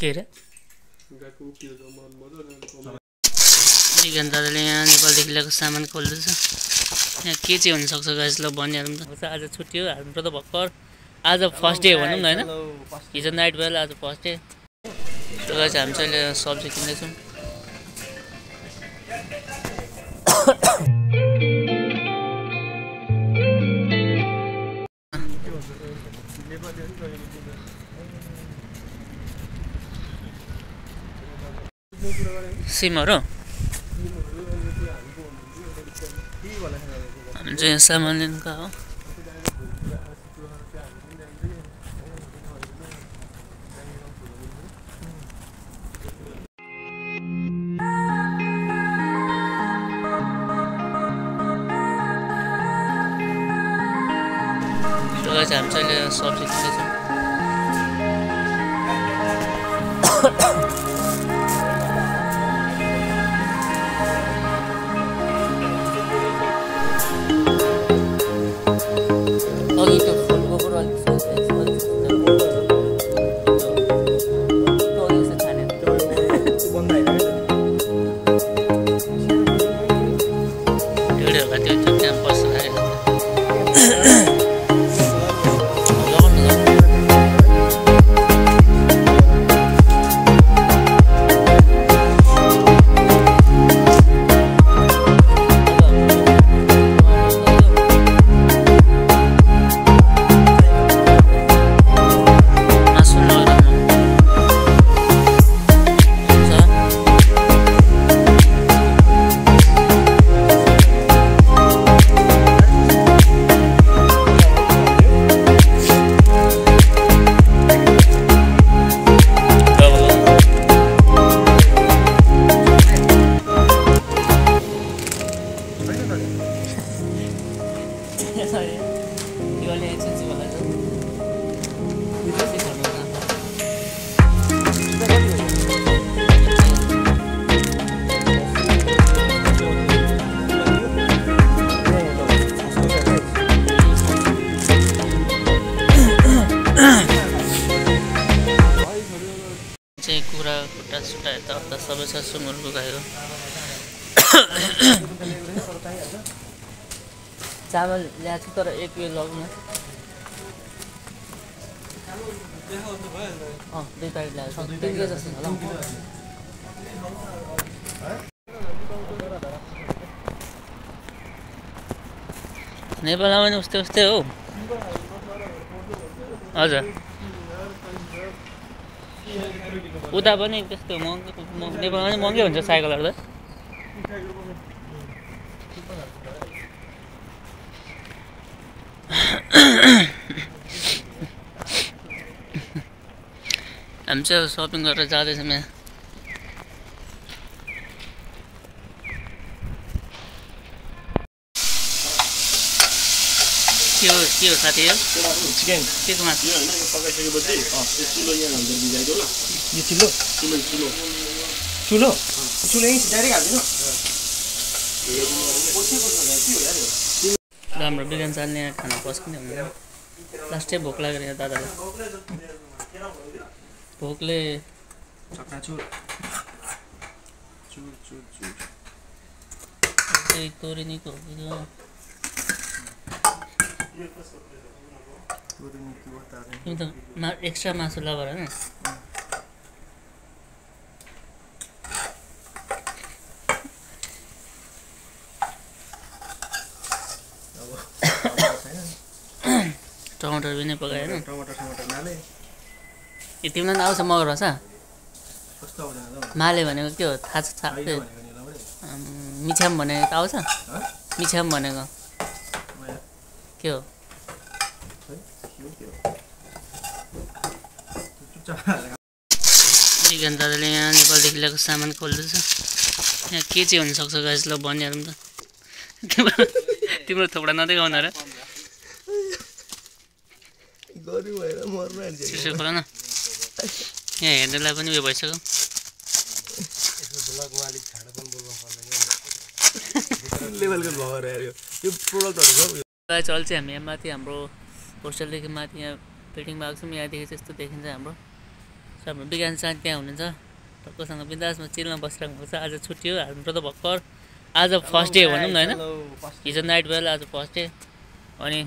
के अरे? दादाले यहाँ नेपालदेखि ल्याएको सामान खोल्दैछ। यहाँ के चाहिँ हुनसक्छ गाइस ल भनिहालौँ त। आज छुट्टी हो हाम्रो त भर्खर। आज फर्स्ट डे भनौँ न होइन? हिजो नाइट भयो आज फर्स्ट डे त्यो गाइस हामी चाहिँ सब्जी किन्दैछौँ। सिमहरू हामी चाहिँ यहाँ सामान लिनु गएको हो त्यो गाइस हामी चाहिँ अहिले सब्जी किन्दैछौँ 荻窪 चाहिँ कुखुरा खुट्टा सुट्टा यताउता सबै छ सुँगुरको चामल ल्याएको छु तर एक उयो लग्न अँ दुई प्याकेट ल्याएको छु तिन के जस्तो छ होला हौ। नेपालमा पनि उस्तै उस्तै हो हजुर उता पनि त्यस्तो महँगो महँगो- नेपालमा पनि महँगै हुन्छ साइकलहरू त हामी चाहिँ सपिङ गरेर जाँदैछौँ यहाँ के हो? के हो साथी यो चिकन के को मासु पकाइसकेपछि त्यो चुलो यहाँ हाल्दै भिजाइदियो ल यो चिल्लो चुलो चुलो चुलो चुलो यहीँ डाइरेक्ट हालिदिनु र हाम्रो बिहान चाल्ने यहाँ खाना पस्किने हुँदैन लास्टै भोक लागेर यहाँ दादालाई। भोकले तोरिनीको तिमी त मा एक्स्ट्रा मासु लबर होइन? टमाटर पनि नाले। ए तिमीलाई पनि आउँछ मगर भाषा। माले भनेको के हो? थाहा छ थाहा अहिले भनेको त आउँछ? हँ? मिछाम भनेको। मैले के हो? विज्ञान दादाले यहाँ नेपालदेखि ल्याएको सामान खोल्दैछ। यहाँ के चाहिँ हुनसक्छ गाइस ल भनिहालौँ त। तिम्रो तिम्रो थोपडा नदेखाउन र। भएर मर्नु यहाँ हेर्नेलाई पनि उयो भइसक्यो। लेभलको भएर हेऱ्यो। यो प्रोडक्टहरू छ चल चाहिँ हामी यहाँ माथि हाम्रो होस्टेलदेखि माथि यहाँ बिल्डिङमा आएको छौँ। यहाँदेखि चाहिँ यस्तो देखिन्छ हाम्रो। हाम्रो विज्ञान साथ त्यहाँ हुनुहुन्छ। टक्कसँग बिन्दासमा चिलमा बसिरहेको भएको छ आज छुट्टी हो। हाम्रो त भर्खर। आज फर्स्ट डे भनौँ न होइन? हिजो नाइट भयो आज फर्स्ट डे अनि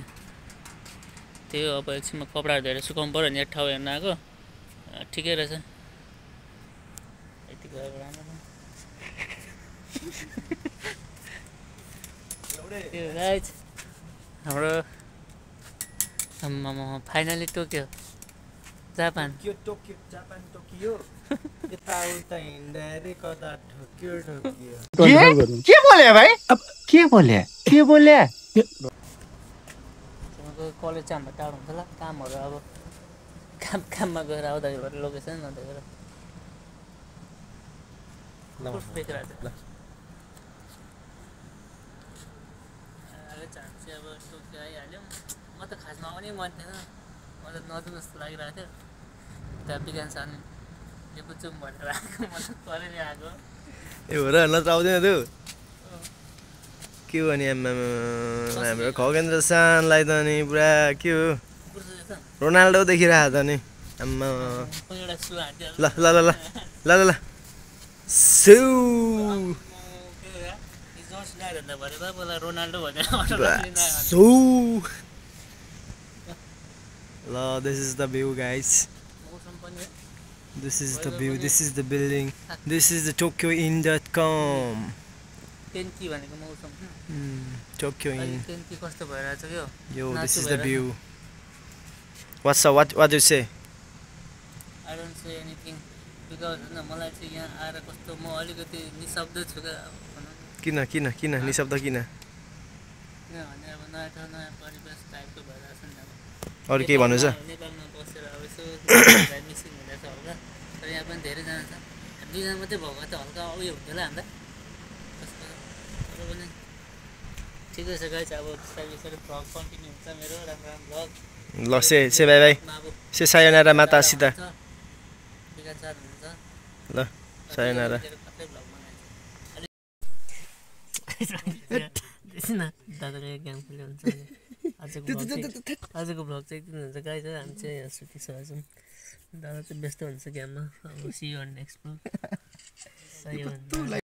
त्यही हो अब एकछिनमा कपडाहरू धोएर सुकाउनु पऱ्यो भने एक ठाउँ हेर्न आएको। ठिकै रहेछ। यति गएको राम्रो। त्यो हाम्रो आम्मामा finally Tokyo. Japan. Tokyo Tokyo Japan Tokyo. यताउता हिँड्दा अरे कता ठोक्यो ठोकियो। के बोले भाइ? अब के बोले? के बोले? कलेज चाहिँ हाम्रो टाढो हुन्छ होला। कामहरू अब काम काममा गएर आउँदाखेरि भएर लोकेसन आज अहिले चाहिँ अब टोकियो आइहाल्यौँ। म त मन थिएन म त नजाउँ जस्तो लागिरहेको थियो। त्यहाँ विज्ञान सान बुझौँ भनेर आएको। म त कलेज आएको। ए हो र नत्र आउँदैन के हो नि आम्मामा हाम्रो खगेन्द्र सानलाई त नि पुरा के हो रोनाल्डो देखिरहेको त नि। आम्मा ल ल ल ल ल ल ल। सौ। ल this is the view guys this is the view this is the building this is the Tokyo in dot com टेन्की भनेको मौसम। टोकियो टेन्की कस्तो भइरहेछ क्या? यो this is the. View what's what what you say I don't say anything because होइन मलाई चाहिँ यहाँ आएर कस्तो म अलिकति निशब्द छु क्या न। किन किन किन? निशब्द किन? किनभने अब नयाँ ठाउँ नयाँ परिवेश टाइपको भइरहेछ नि अब। अरू केही भन्नु छ? नेपालमा- बसेर अब यसो मिसिङ हुँदैछ होला तर यहाँ पनि धेरैजना छ। दुईजना मात्रै भएको भए त हल्का उयो हुन्थ्यो होला हामीलाई कस्तो तर पनि ठिकै छ चाहिँ अब बिस्तारै बिस्तारै भ्लग कन्टिन्यू हुन्छ मेरो राम्रो राम्रो भ्लग ल से से बाई बाई। अब से सायोनारा माता सीता। विकास साथ हुनुहुन्छ। ल सायोनारा। दादाले गेम खेल्यो हुन्छ आजको भ्लग चाहिँ नै हुन्छ गाई चाहिँ हामी चाहिँ यहाँ सुटिङ छौँ दादा चाहिँ व्यस्त हुन्छ गेममा अब सी नेक्स्ट भ्लग